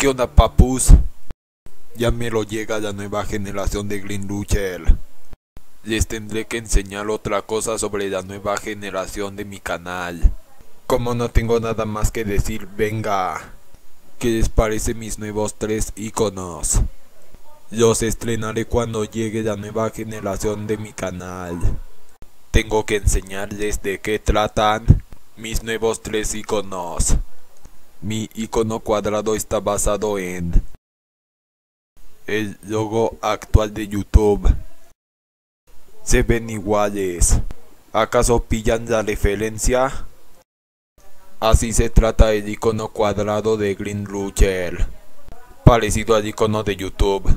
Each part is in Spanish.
¿Qué onda papus? Ya me lo llega la nueva generación de Green Lucher. Les tendré que enseñar otra cosa sobre la nueva generación de mi canal. Como no tengo nada más que decir, venga. ¿Qué les parece mis nuevos tres iconos? Los estrenaré cuando llegue la nueva generación de mi canal. Tengo que enseñarles de qué tratan mis nuevos tres iconos. Mi icono cuadrado está basado en el logo actual de YouTube. Se ven iguales. ¿Acaso pillan la referencia? Así se trata el icono cuadrado de Green Lucher, parecido al icono de YouTube.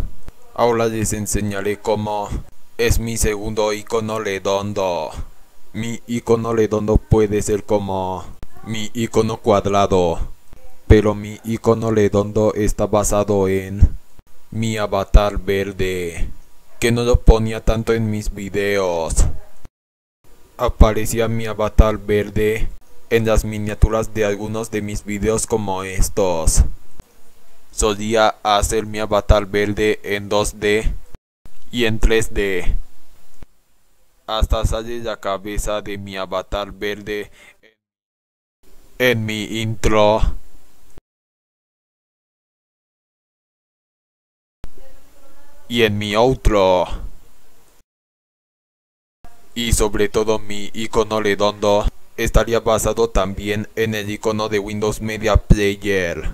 Ahora les enseñaré cómo es mi segundo icono redondo. Mi icono redondo puede ser como mi icono cuadrado, pero mi icono redondo está basado en mi avatar verde, que no lo ponía tanto en mis videos. Aparecía mi avatar verde en las miniaturas de algunos de mis videos como estos. Solía hacer mi avatar verde en 2D y en 3D. Hasta sale la cabeza de mi avatar verde en mi intro. Y en mi outro. Y sobre todo mi icono redondo estaría basado también en el icono de Windows Media Player.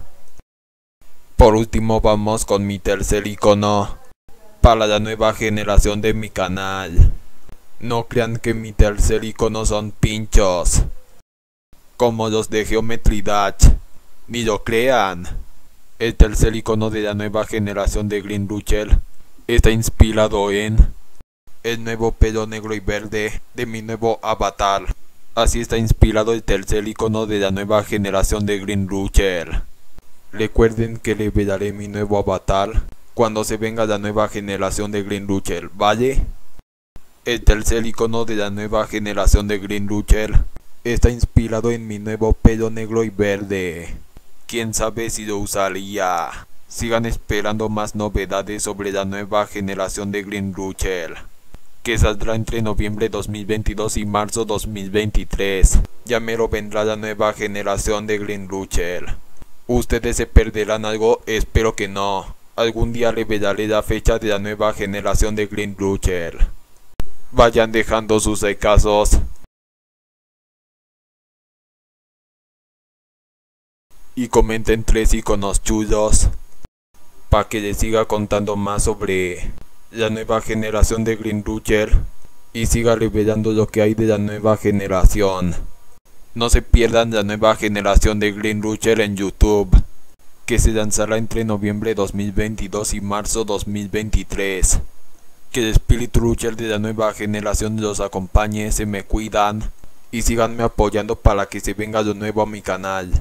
Por último vamos con mi tercer icono para la nueva generación de mi canal. No crean que mi tercer icono son pinchos, como los de Geometry Dash, ni lo crean. El tercer icono de la nueva generación de Green Lucher está inspirado en el nuevo pelo negro y verde de mi nuevo avatar. Así está inspirado el tercer icono de la nueva generación de Green Lucher. Recuerden que le daré mi nuevo avatar cuando se venga la nueva generación de Green Lucher, ¿vale? El tercer icono de la nueva generación de Green Lucher está inspirado en mi nuevo pelo negro y verde. Quién sabe si lo usaría. Sigan esperando más novedades sobre la nueva generación de Green Lucher que saldrá entre noviembre 2022 y marzo 2023. Ya mero vendrá la nueva generación de Green Lucher. ¿Ustedes se perderán algo? Espero que no. Algún día revelaré la fecha de la nueva generación de Green Lucher. Vayan dejando sus casos. Y comenten tres iconos chulos. Para que les siga contando más sobre la nueva generación de Green Lucher y siga revelando lo que hay de la nueva generación. No se pierdan la nueva generación de Green Lucher en YouTube, que se lanzará entre noviembre 2022 y marzo 2023. Que el espíritu Lucher de la nueva generación los acompañe, se me cuidan y síganme apoyando para que se venga lo nuevo a mi canal.